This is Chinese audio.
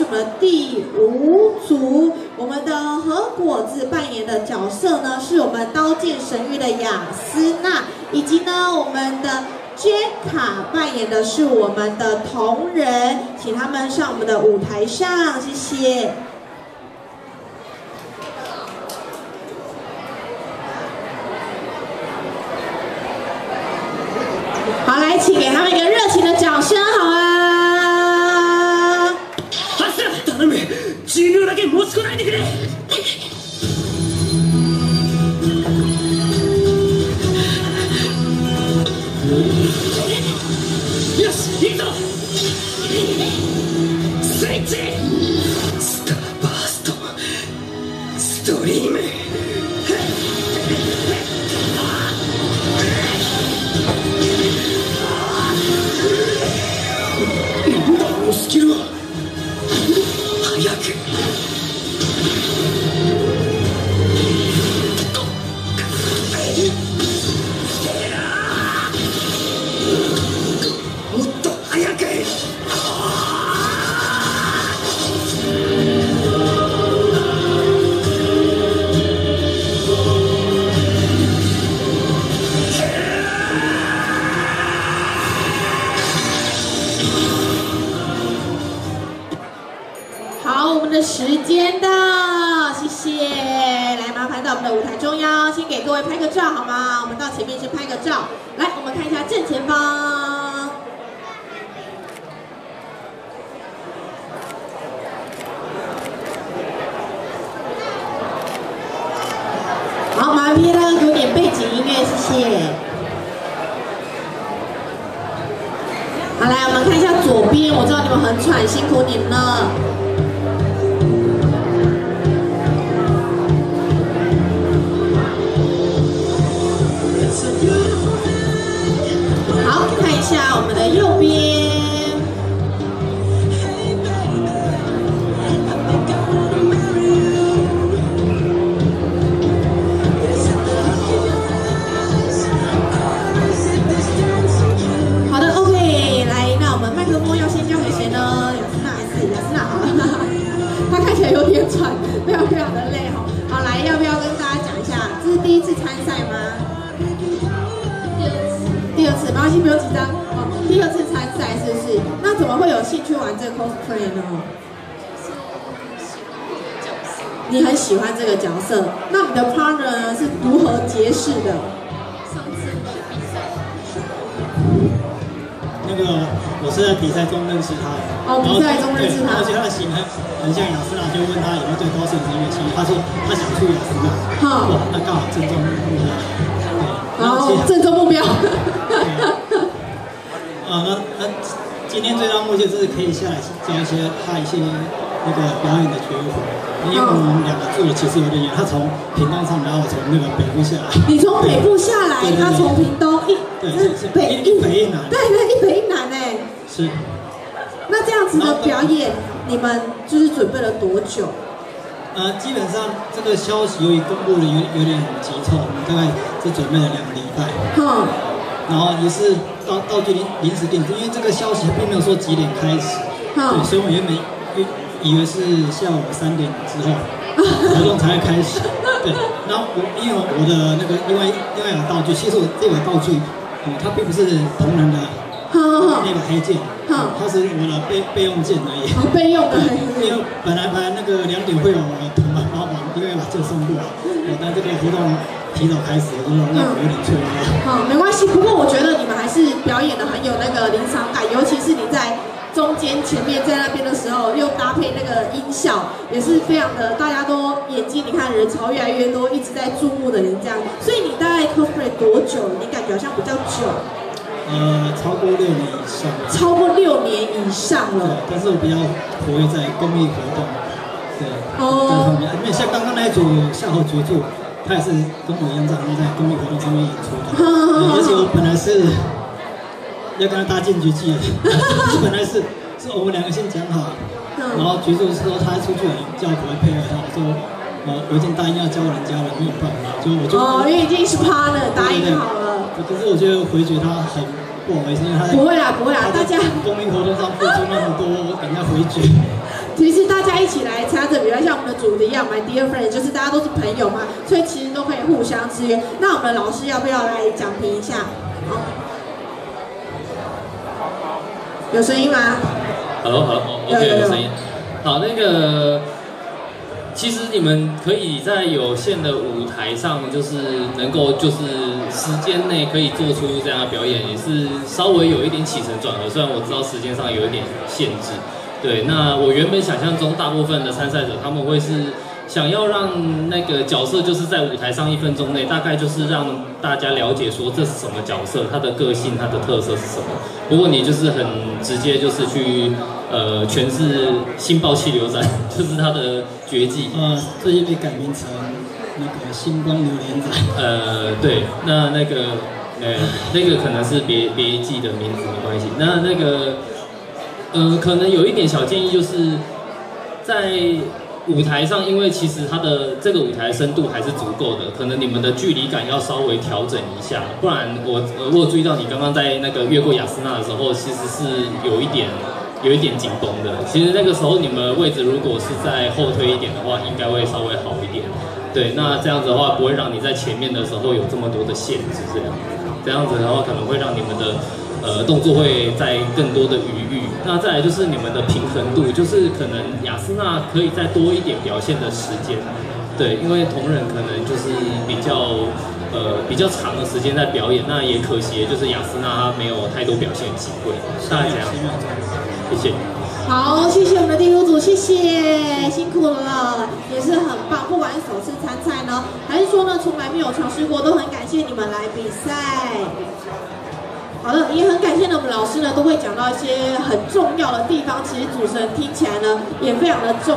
是我们第五组，我们的和果子扮演的角色呢，是我们刀剑神域的雅斯娜，以及呢我们的 J 卡扮演的是我们的同仁，请他们上我们的舞台上，谢谢。よし行くぞスイッチ到，谢谢。来，麻烦到我们的舞台中央，先给各位拍个照好吗？我们到前面去拍个照。来，我们看一下正前方。好，麻烦呢给我点背景音乐，谢谢。好，来，我们看一下左边，我知道你们很喘，辛苦你们了。下我们的右边。关系，不用紧张。哦，第二次参赛是不是？那怎么会有兴趣玩这个 cosplay 呢？你很喜欢这个角色，那你的 partner 呢是如何结识的？上次是比赛那个我是在比赛中认识他的，哦比赛中认识他对而且他的型很很像雅斯娜，就问他有没有对高盛音乐器，他说他想去雅斯娜，好，那刚好正中目标，对，然然后正中目标。啊，那那今天最大目的就是可以下来加一些他一些那个表演的绝活，因为我们两个住的其实有点远，他从屏东上，然后我从那个北部下来，你从北部下来，他从屏东一，对这是北一一北一南对对，一北一南哎。是。那这样子的表演，你们就是准备了多久？呃，基本上这个消息由于公布的有有点急凑，我们大概是准备了两个礼拜，嗯，然后也是道道具临临时定制，因为这个消息并没有说几点开始，对，所以我原本以以为是下午三点之后活 动才会开始，对，然后我因为我的那个另外另外一把道具，其实我这把道具，哦、它并不是同人的 那把黑剑，哼它是我的备备用剑而已。好备用的，因为本来本来那个两点会有同伴帮忙，因为把这送过来，我但这个活动提早开始，就是让我有点错愕。好，没关系。不过我觉得你们还是表演的很有那个临场感，尤其是你在中间前面在那边的时候，又搭配那个音效，也是非常的，大家都眼睛你看人潮越来越多，一直在注目的人这样。所以你大概 cosplay 多久？你感觉好像比较久，呃，超过六年以上，超过六年以上对了。，但是我比较活跃在公益活动，对，哦这方面。因为像刚刚那一组夏侯绝柱，他也是跟我一样在在公益活动上面演出的，而且我本来是要跟他搭进局记的，本来是是我们两个先讲好，然后局是说他出去了，叫我会配合他，我说呃我已经答应要教人家了，没有办法，就我就哦，因为已经是 partner 答应好了。可是我觉得回绝他很不好意思，因为他不会啦，不会啦，大家公益活动上付出那么多，我给人家回绝。其实大家一起来参加这比如，像我们的主题一样，My Dear Friend，就是大家都是朋友嘛，所以其实都可以互相支援。那我们的老师要不要来讲评一下？好，有声音吗 Hello 有 OK 有有有声音。好，那个其实你们可以在有限的舞台上，就是能够就是时间内可以做出这样的表演，也是稍微有一点起承转合。虽然我知道时间上有一点限制，对。那我原本想象中，大部分的参赛者他们会是想要让那个角色就是在舞台上一分钟内，大概就是让大家了解说这是什么角色，他的个性、他的特色是什么。如果你就是很直接，就是去呃诠释新爆气流斩，就是他的绝技。呃，最近被改名成那个星光榴莲斩。呃，对，那那个呃那个可能是别别季的名字没关系。那那个呃，可能有一点小建议就是在舞台上，因为其实它的这个舞台深度还是足够的，可能你们的距离感要稍微调整一下，不然我呃我注意到你刚刚在那个越过雅斯娜的时候，其实是有一点有一点紧绷的。其实那个时候你们位置如果是在后退一点的话，应该会稍微好一点。对，那这样子的话不会让你在前面的时候有这么多的限制，这样这样子的话可能会让你们的呃动作会在更多的余裕。那再来就是你们的平衡度，就是可能雅斯娜可以再多一点表现的时间。对，因为同人可能就是比较呃比较长的时间在表演，那也可惜，就是雅斯娜她没有太多表现机会。大家这样，谢谢。好，谢谢我们的第五组，谢谢，辛苦了，也是很棒。不管是首次参赛还是说呢从来没有尝试过，都很感谢你们来比赛。好的，也很感谢呢，我们老师呢都会讲到一些很重要的地方，其实主持人听起来呢也非常的重。